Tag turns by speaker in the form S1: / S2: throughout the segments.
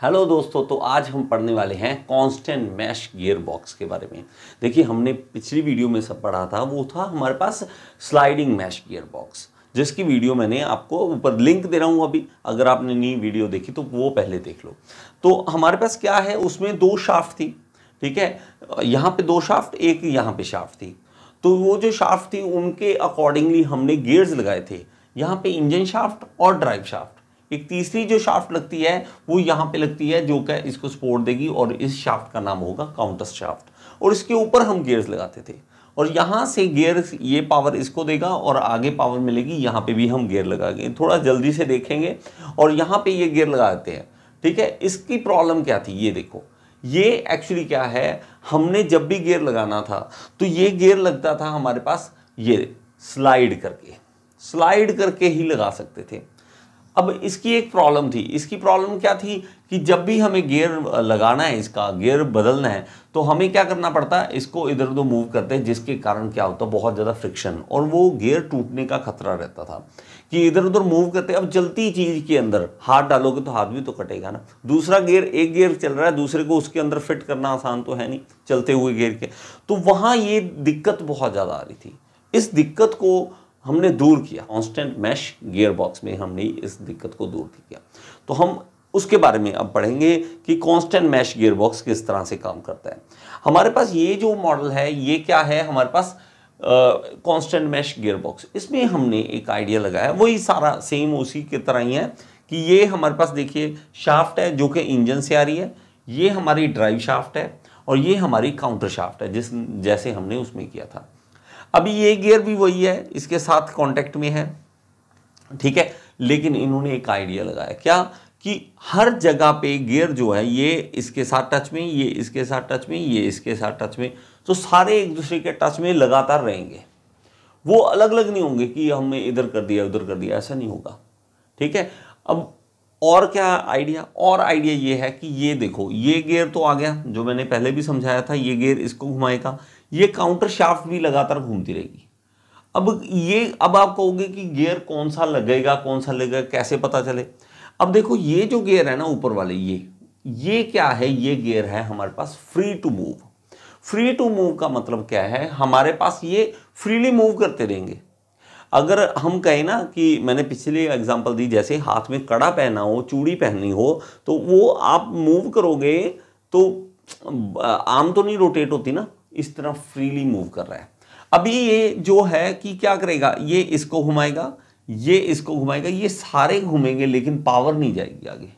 S1: Hello दोस्तों तो आज हम पढ़ने वाले हैं कांस्टेंट मैश गियर बॉक्स के बारे में। देखिए, हमने पिछली वीडियो में सब पढ़ा था, वो था हमारे पास स्लाइडिंग मैश गियर बॉक्स जिसकी वीडियो मैंने आपको ऊपर लिंक दे रहा हूँ अभी। अगर आपने नई वीडियो देखी तो वो पहले देख लो। तो हमारे पास क्या है, उसमें दो शाफ्ट थी, ठीक है? यहाँ पे दो शाफ्ट, एक यहाँ पे शाफ्ट थी। तो वो जो शाफ्ट थी, उनके अकॉर्डिंगली हमने गियर्स लगाए थे। यहाँ पे इंजन शाफ्ट और ड्राइव शाफ्ट एक तीसरी जो शाफ्ट लगती है, वो यहाँ पे लगती है, जो कि इसको सपोर्ट देगी और इस शाफ्ट का नाम होगा काउंटर शाफ्ट और इसके ऊपर हम गियर्स लगाते थे। और यहाँ से गियर ये पावर इसको देगा और आगे पावर मिलेगी, यहाँ पे भी हम गियर लगाएँगे। थोड़ा जल्दी से देखेंगे और यहाँ पे ये गियर लगाते हैं। ठीक है? इसकी प्रॉब्लम क्या थी? ये देखो। ये एक्चुअली क्या है? हमने जब भी गियर लगाना था तो ये गियर लगता था हमारे पास, ये स्लाइड करके। स्लाइड करके ही लगा सकते थे। अब इसकी एक प्रॉब्लम थी। इसकी प्रॉब्लम क्या थी कि जब भी हमें गियर लगाना है इसका गियर बदलना है तो हमें क्या करना पड़ता है? इसको इधर उधर मूव करते हैं, जिसके कारण क्या होता है? बहुत ज़्यादा फ्रिक्शन और वो गियर टूटने का खतरा रहता था कि इधर उधर मूव करते अब चलती चीज़ के अंदर हाथ डालोगे तो हाथ भी तो कटेगा ना। दूसरा गियर एक गियर चल रहा है, दूसरे को उसके अंदर फिट करना आसान तो है नहीं, चलते हुए गियर के। तो वहाँ ये दिक्कत बहुत ज़्यादा आ रही थी। इस दिक्कत को हमने दूर किया। कांस्टेंट मैश गियर बॉक्स में हमने इस दिक्कत को दूर किया। तो हम उसके बारे में अब पढ़ेंगे कि कांस्टेंट मैश गियर बॉक्स किस तरह से काम करता है। हमारे पास ये जो मॉडल है, ये क्या है? हमारे पास कांस्टेंट मैश गियर बॉक्स इसमें हमने एक आइडिया लगाया। वही सारा सेम उसी की तरह ही है कि ये हमारे पास देखिए शाफ्ट है जो कि इंजन से आ रही है। ये हमारी ड्राइव शाफ्ट है और ये हमारी काउंटर शाफ्ट है, जिस जैसे हमने उसमें किया था। अभी ये गियर भी वही है, इसके साथ कांटेक्ट में है, ठीक है? लेकिन इन्होंने एक आइडिया लगाया। क्या? कि हर जगह पे गियर जो है, ये इसके साथ टच में, ये इसके साथ टच में, ये इसके साथ टच में तो सारे एक दूसरे के टच में लगातार रहेंगे। वो अलग अलग नहीं होंगे कि हमने इधर कर दिया, उधर कर दिया, ऐसा नहीं होगा, ठीक है? अब और क्या आइडिया और आइडिया ये है कि ये देखो, ये गियर तो आ गया, जो मैंने पहले भी समझाया था, ये गियर इसको घुमाएगा ये काउंटर शाफ्ट भी लगातार घूमती रहेगी। अब ये, अब आप कहोगे कि गियर कौन सा लगेगा, कौन सा लगेगा, कैसे पता चले? अब देखो, ये जो गियर है ना ऊपर वाले, ये ये क्या है? ये गियर है हमारे पास free to move free to move का मतलब क्या है? हमारे पास ये फ्रीली मूव करते रहेंगे। अगर हम कहें ना कि मैंने पिछले एग्जांपल दी, जैसे हाथ में कड़ा पहना हो, चूड़ी पहननी हो तो वो आप मूव करोगे तो आम तो नहीं रोटेट होती ना? इस तरह फ्रीली मूव कर रहा है। अभी ये जो है कि क्या करेगा? ये इसको घुमाएगा, ये इसको घुमाएगा, ये सारे घूमेंगे, लेकिन पावर नहीं जाएगी आगे।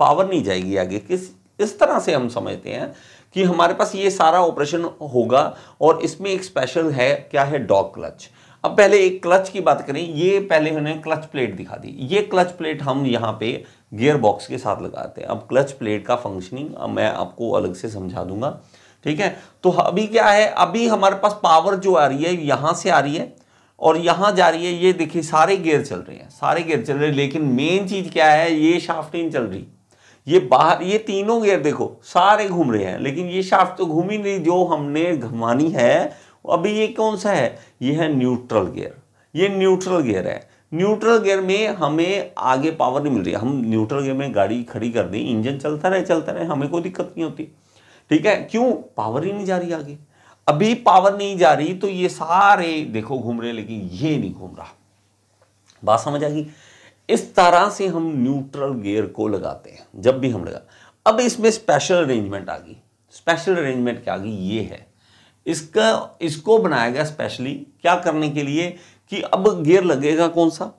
S1: पावर नहीं जाएगी आगे। किस, इस तरह से हम समझते हैं कि हमारे पास ये सारा ऑपरेशन होगा और इसमें एक स्पेशल है, क्या है? डॉग क्लच अब पहले एक क्लच की बात करें। ये पहले उन्होंने क्लच प्लेट दिखा दी। ये क्लच प्लेट हम यहाँ पे गियर बॉक्स के साथ लगाते हैं। अब क्लच प्लेट का फंक्शनिंग मैं आपको अलग से समझा दूँगा। ठीक है? तो अभी क्या है? अभी हमारे पास पावर जो आ रही है, यहाँ से आ रही है और यहाँ जा रही है, ये देखिए, सारे गियर चल रहे हैं, सारे गियर चल रहे हैं, लेकिन मेन चीज़ क्या है? ये शाफ्ट नहीं चल रही। ये बाहर, ये तीनों गियर देखो, सारे घूम रहे हैं, लेकिन ये शाफ्ट तो घूम ही नहीं, जो हमने घुमानी है, अभी ये कौन सा है? ये है न्यूट्रल गियर ये न्यूट्रल गियर है। न्यूट्रल गियर में हमें आगे पावर नहीं मिल रही। हम न्यूट्रल गियर में गाड़ी खड़ी कर दी इंजन चलता रहे चलता रहे, हमें कोई दिक्कत नहीं होती। ठीक है? क्यों? पावर ही नहीं जा रही आगे। अभी पावर नहीं जा रही तो ये सारे देखो घूम रहे लेकिन ये नहीं घूम रहा। बात समझ आ गई? इस तरह से हम न्यूट्रल गियर को लगाते हैं, जब भी हम लगा। अब इसमें स्पेशल अरेंजमेंट आ गई। स्पेशल अरेंजमेंट क्या आ गई? ये है। इसका, इसको बनाया गया स्पेशली क्या करने के लिए कि अब गियर लगेगा कौन सा?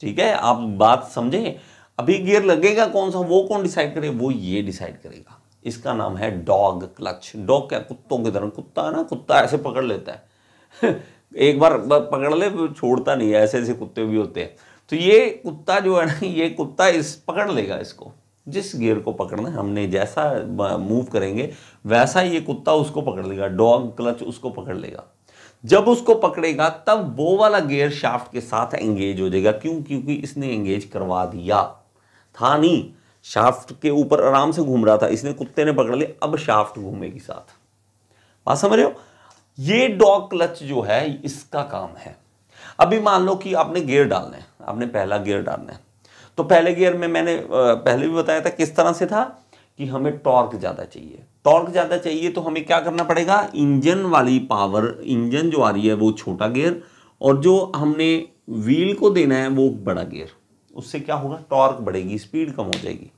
S1: ठीक है? आप बात समझें? अभी गियर लगेगा कौन सा? वो कौन डिसाइड करे? वो ये डिसाइड करेगा। इसका नाम है डॉग क्लच। डॉग क्या? कुत्तों की तरह। कुत्ता है ना? कुत्ता ऐसे पकड़ लेता है। एक बार पकड़ ले छोड़ता नहीं है। ऐसे ऐसे कुत्ते भी होते हैं। तो ये कुत्ता जो है ना, ये कुत्ता इस, पकड़ लेगा इसको। जिस गियर को पकड़ना है, हमने जैसा मूव करेंगे, वैसा ये कुत्ता उसको पकड़ लेगा। डॉग क्लच उसको पकड़ लेगा। जब उसको पकड़ेगा, तब वो वाला गियर शाफ्ट के साथ एंगेज हो जाएगा। क्यों? क्योंकि इसने एंगेज करवा दिया। था नहीं। शाफ्ट के ऊपर आराम से घूम रहा था इसने कुत्ते ने पकड़ लिया। अब शाफ्ट घूमेगी साथ। बात समझ रहे हो? ये डॉग क्लच जो है, इसका काम है। अभी मान लो कि आपने गियर डालना है, आपने पहला गियर डालना है। तो पहले गियर में मैंने पहले भी बताया था किस तरह से था? कि हमें टॉर्क ज़्यादा चाहिए। टॉर्क ज़्यादा चाहिए तो हमें क्या करना पड़ेगा? इंजन वाली पावर, इंजन जो आ रही है, वो छोटा गियर, और जो हमने व्हील को देना है, वो बड़ा गियर। उससे क्या होगा? टॉर्क बढ़ेगी, स्पीड कम हो जाएगी।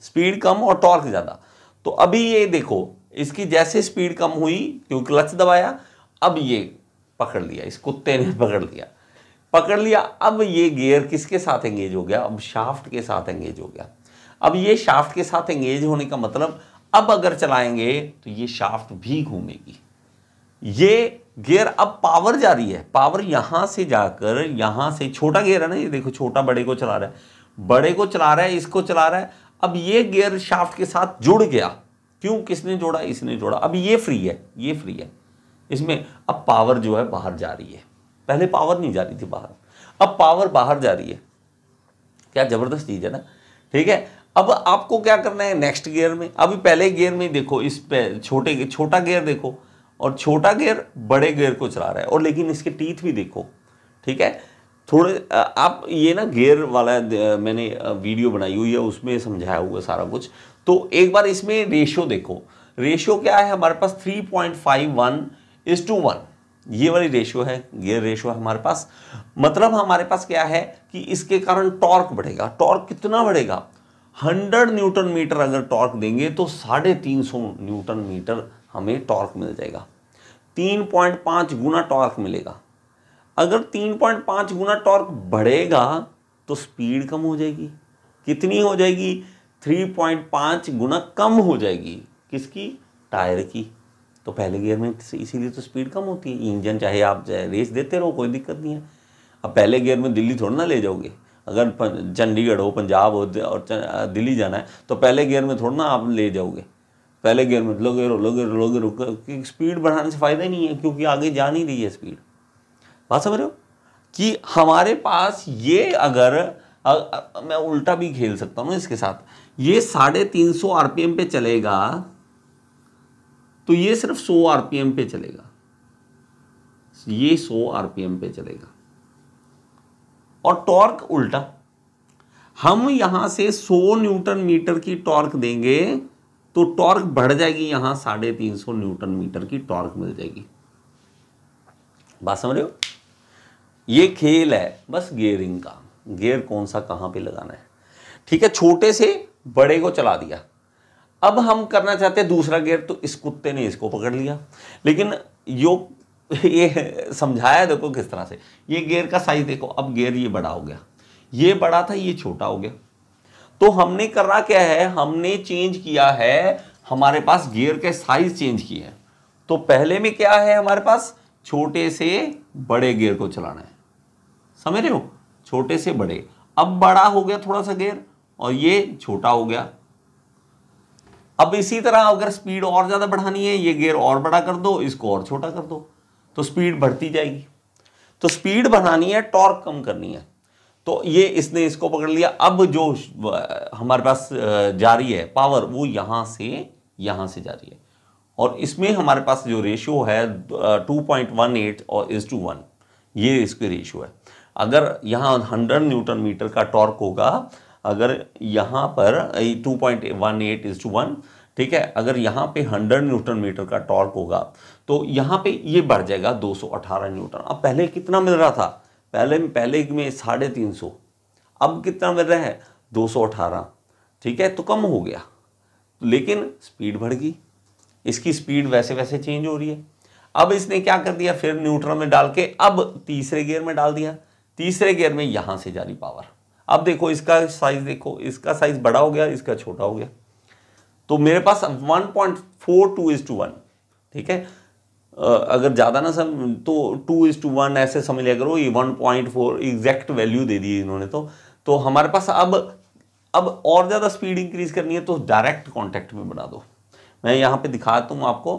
S1: स्पीड कम और टॉर्क ज़्यादा। तो अभी ये देखो, इसकी जैसे स्पीड कम हुई, क्योंकि क्लच दबाया, अब ये पकड़ लिया, इस कुत्ते ने पकड़ लिया। पकड़ लिया, अब ये गियर किसके साथ एंगेज हो गया? अब शाफ्ट के साथ एंगेज हो गया। अब ये शाफ्ट के साथ एंगेज होने का मतलब अब अगर चलाएँगे तो ये शाफ्ट भी घूमेगी। ये गियर अब पावर जा रही है। पावर यहाँ से जाकर, यहाँ से, छोटा गियर है ना ये, देखो छोटा बड़े को चला रहा है। बड़े को चला रहा है, इसको चला रहा है। अब ये गियर शाफ्ट के साथ जुड़ गया। क्यों? किसने जोड़ा? इसने जोड़ा। अब ये फ्री है, ये फ्री है। इसमें अब पावर जो है बाहर जा रही है। पहले पावर नहीं जा रही थी बाहर। अब पावर बाहर जा रही है। क्या ज़बरदस्त चीज़ है ना? ठीक है? अब आपको क्या करना है? नेक्स्ट गियर में। अभी पहले गियर में देखो, इस पे छोटे, छोटा गियर देखो। और छोटा गियर बड़े गियर को चला रहा है। और लेकिन इसके टीथ भी देखो, ठीक है? थोड़े आप ये ना गियर वाला मैंने वीडियो बनाई हुई है, उसमें समझाया हुआ सारा कुछ। तो एक बार इसमें रेशियो देखो। रेशियो क्या है? हमारे पास 3.51 point five one is to one ये वाली रेशियो है, गियर रेशियो है हमारे पास। मतलब हमारे पास क्या है कि इसके कारण टॉर्क बढ़ेगा। टॉर्क कितना बढ़ेगा? 100 न्यूटन मीटर अगर टॉर्क देंगे तो साढ़े तीन सौ न्यूटन मीटर हमें टॉर्क मिल जाएगा। 3.5 गुना टॉर्क मिलेगा। अगर 3.5 गुना टॉर्क बढ़ेगा तो स्पीड कम हो जाएगी। कितनी हो जाएगी? 3.5 गुना कम हो जाएगी। किसकी? टायर की। तो पहले गियर में इसीलिए तो स्पीड कम होती है। इंजन चाहे आप चाहे रेस देते रहो, कोई दिक्कत नहीं है। अब पहले गियर में दिल्ली थोड़ा ना ले जाओगे। अगर चंडीगढ़ हो, पंजाब हो और दिल्ली जाना है तो पहले गियर में थोड़ा ना आप ले जाओगे। पहले गियर में लोगे रो लोगे रो लोगे रो स्पीड बढ़ाने से फ़ायदा नहीं है क्योंकि आगे जा नहीं रही है स्पीड बात समझ रहे हो? कि हमारे पास ये अगर अ, अ, मैं उल्टा भी खेल सकता हूँ इसके साथ। ये साढ़े तीन सौ आरपीएम पे चलेगा तो ये सिर्फ़ सौ आरपीएम पे चलेगा। ये सौ आरपीएम पे चलेगा। और टॉर्क उल्टा। हम यहाँ से 100 न्यूटन मीटर की टॉर्क देंगे तो टॉर्क बढ़ जाएगी, यहाँ साढ़े तीन सौ न्यूटन मीटर की टॉर्क मिल जाएगी। बात समझ रहे हो? ये खेल है, बस गेयरिंग का। गेयर कौन सा, कहाँ पे लगाना है? ठीक है, छोटे से, बड़े को चला दिया। अब हम करना चाहते हैं दूसरा गेयर तो इस कुत्ते ने इसको पकड़ लिया। लेकिन यो, ये समझाया देखो किस तरह से। ये गेयर का साइज़ देखो, अब गेयर ये बड़ा हो गया। ये बड़ा था, ये छोटा हो गया। तो हमने करना क्या है? हमने चेंज किया है, हमारे पास गियर के साइज़ चेंज किए हैं। तो पहले में क्या है हमारे पास? छोटे से बड़े गियर को चलाना है। समझ रहे हो? छोटे से बड़े। अब बड़ा हो गया थोड़ा सा गियर और ये छोटा हो गया। अब इसी तरह अगर स्पीड और ज़्यादा बढ़ानी है, ये गियर और बड़ा कर दो, इसको और छोटा कर दो। तो स्पीड बढ़ती जाएगी। तो स्पीड बढ़ानी है टॉर्क कम करनी है। तो ये इसने इसको पकड़ लिया। अब जो हमारे पास जारी है पावर वो यहाँ से यहाँ से जारी है। और इसमें हमारे पास जो रेशियो है टू पॉइंट वन एट और इज़ टू वन ये इसके रेशियो है। अगर यहाँ हंड्रेड न्यूटन मीटर का टॉर्क होगा, अगर यहाँ पर two point one eight is to one ठीक है? अगर यहाँ पे 100 न्यूटन मीटर का टॉर्क होगा तो यहाँ पे ये बढ़ जाएगा 218 न्यूटन अब पहले कितना मिल रहा था? पहले में पहले में साढ़े तीन सौ। अब कितना मिल रहा है? 218 ठीक है तो कम हो गया। लेकिन स्पीड बढ़ गई। इसकी स्पीड वैसे वैसे चेंज हो रही है। अब इसने क्या कर दिया? फिर न्यूट्रल में डाल के अब तीसरे गियर में डाल दिया। तीसरे गियर में यहाँ से जा रही पावर। अब देखो, इसका साइज़ देखो। इसका साइज़ बड़ा हो गया, इसका छोटा हो गया। तो मेरे पास one point four two is to one ठीक है? अगर ज़्यादा ना सम तो टू इज़ टू वन ऐसे समझ लिया करो ये one point four exact value दे दी इन्होंने तो। तो हमारे पास अब अब और ज़्यादा स्पीड इंक्रीज करनी है तो डायरेक्ट कॉन्टैक्ट में बना दो। मैं यहाँ पे दिखाता हूँ आपको।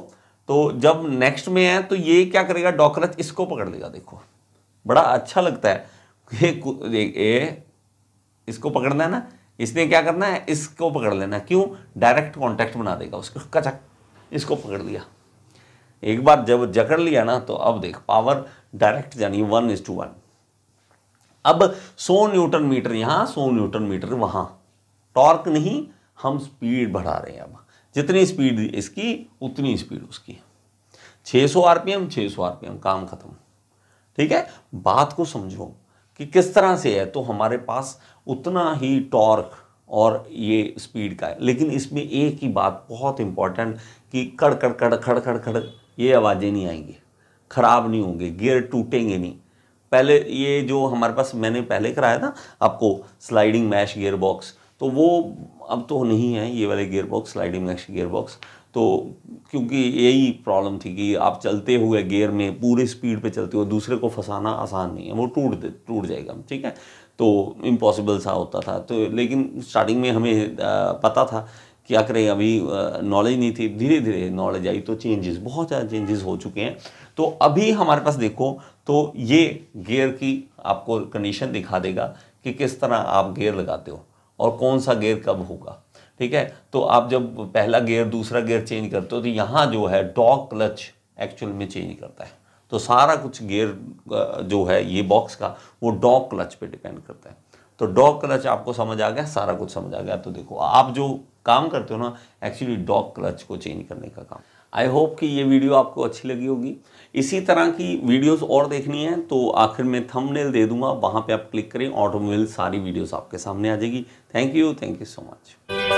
S1: तो जब नेक्स्ट में है तो ये क्या करेगा डॉकरच इसको पकड़ लेगा देखो। बड़ा अच्छा लगता है। ये, ये इसको पकड़ना है ना इसने क्या करना है इसको पकड़ लेना क्यों? डायरेक्ट कांटेक्ट बना देगा उसको। कचक इसको पकड़ लिया। एक बार जब जकड़ लिया ना तो अब देख पावर डायरेक्ट जानी वन इज़ टू वन अब 100 न्यूटन मीटर यहाँ 100 न्यूटन मीटर वहाँ। टॉर्क नहीं, हम स्पीड बढ़ा रहे हैं अब। जितनी स्पीड इसकी, उतनी स्पीड उसकी। 600 आरपीएम 600 आरपीएम, काम खत्म। ठीक है? बात को समझो कि किस तरह से है तो हमारे पास उतना ही टॉर्क और ये स्पीड का है। लेकिन इसमें एक ही बात बहुत इंपॉर्टेंट कि कड़ कड़ कड़, खड़ खड़ खड़ ये आवाज़ें नहीं आएँगी। ख़राब नहीं होंगे, गियर टूटेंगे नहीं। पहले ये जो हमारे पास मैंने पहले कराया था आपको स्लाइडिंग मैश गियर बॉक्स तो वो अब तो नहीं है ये वाले gear box sliding mesh gear box तो क्योंकि यही प्रॉब्लम थी कि आप चलते हुए गियर में पूरी स्पीड पे चलते हो, दूसरे को फंसाना आसान नहीं है, वो टूट दे, टूट जाएगा, ठीक है? तो इम्पॉसिबल सा होता था। तो लेकिन स्टार्टिंग में हमें पता था क्या करें अभी नॉलेज नहीं थी धीरे धीरे नॉलेज आई तो चेंजेस बहुत ज़्यादा चेंजेस हो चुके हैं। तो अभी हमारे पास देखो तो ये गियर की आपको कंडीशन दिखा देगा कि किस तरह आप गियर लगाते हो और कौन सा गियर कब होगा, ठीक है? तो आप जब पहला गियर दूसरा गियर चेंज करते हो तो यहाँ जो है डॉग क्लच एक्चुअल में चेंज करता है। तो सारा कुछ गियर जो है, ये बॉक्स का, वो डॉग क्लच पे डिपेंड करता है। तो डॉग क्लच आपको समझ आ गया, सारा कुछ समझ आ गया। तो देखो, आप जो काम करते हो ना एक्चुअली डॉग क्लच को चेंज करने का काम। आई होप कि ये वीडियो आपको अच्छी लगी होगी। इसी तरह की वीडियोस और देखनी है तो आखिर में थंबनेल दे दूँगा, वहाँ पे आप क्लिक करें ऑटोमोबाइल सारी वीडियोस आपके सामने आ जाएगी। Thank you thank you so much